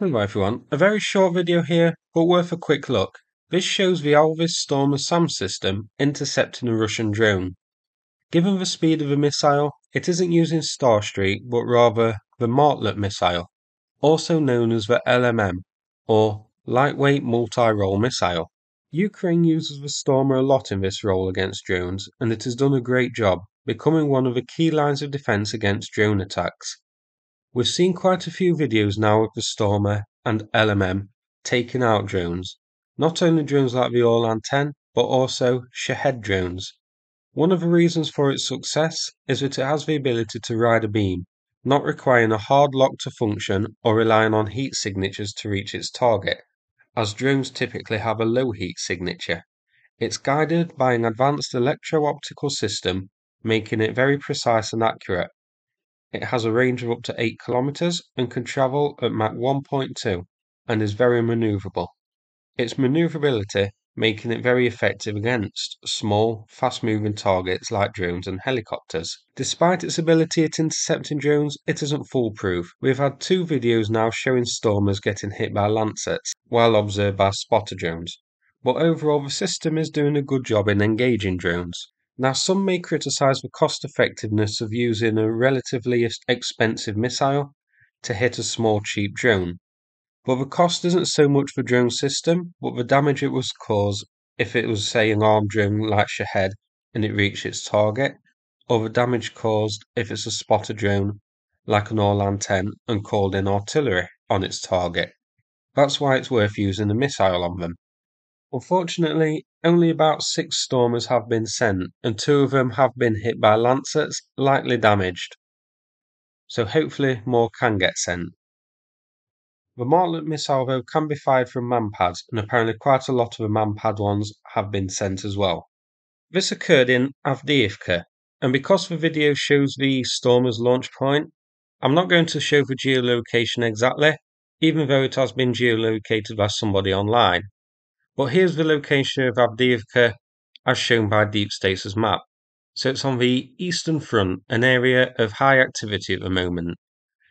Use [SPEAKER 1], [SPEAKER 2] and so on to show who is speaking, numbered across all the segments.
[SPEAKER 1] Hello everyone, a very short video here, but worth a quick look. This shows the Alvis Stormer SAM system intercepting a Russian drone. Given the speed of the missile, it isn't using Star Starstreak, but rather the Martlet missile, also known as the LMM, or Lightweight Multi-Role Missile. Ukraine uses the Stormer a lot in this role against drones, and it has done a great job, becoming one of the key lines of defense against drone attacks. We've seen quite a few videos now of the Stormer and LMM taking out drones, not only drones like the Orlan 10, but also Shahed drones. One of the reasons for its success is that it has the ability to ride a beam, not requiring a hard lock to function or relying on heat signatures to reach its target, as drones typically have a low heat signature. It's guided by an advanced electro-optical system, making it very precise and accurate, it has a range of up to 8 kilometers and can travel at Mach 1.2 and is very maneuverable. Its maneuverability making it very effective against small, fast moving targets like drones and helicopters. Despite its ability at intercepting drones, it isn't foolproof. We've had two videos now showing Stormers getting hit by Lancets while observed by spotter drones, but overall the system is doing a good job in engaging drones. Now, some may criticize the cost effectiveness of using a relatively expensive missile to hit a small, cheap drone. But the cost isn't so much the drone system, but the damage it would cause if it was, say, an armed drone like Shahed and it reached its target, or the damage caused if it's a spotter drone like an Orlan 10 and called in artillery on its target. That's why it's worth using a missile on them. Unfortunately, only about six Stormers have been sent, and two of them have been hit by Lancets, lightly damaged. So hopefully more can get sent. The Martlet missile though can be fired from manpads, and apparently quite a lot of the manpad ones have been sent as well. This occurred in Avdiivka, and because the video shows the Stormer's launch point, I'm not going to show the geolocation exactly, even though it has been geolocated by somebody online. But here's the location of Avdiivka as shown by Deep State's map. So it's on the eastern front, an area of high activity at the moment.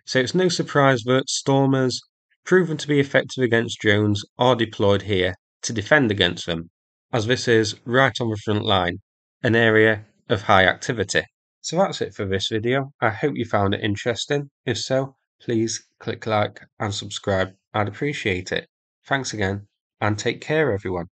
[SPEAKER 1] So it's no surprise that stormers, proven to be effective against drones, are deployed here to defend against them, as this is right on the front line, an area of high activity. So that's it for this video. I hope you found it interesting. If so, please click like and subscribe. I'd appreciate it. Thanks again and take care, everyone.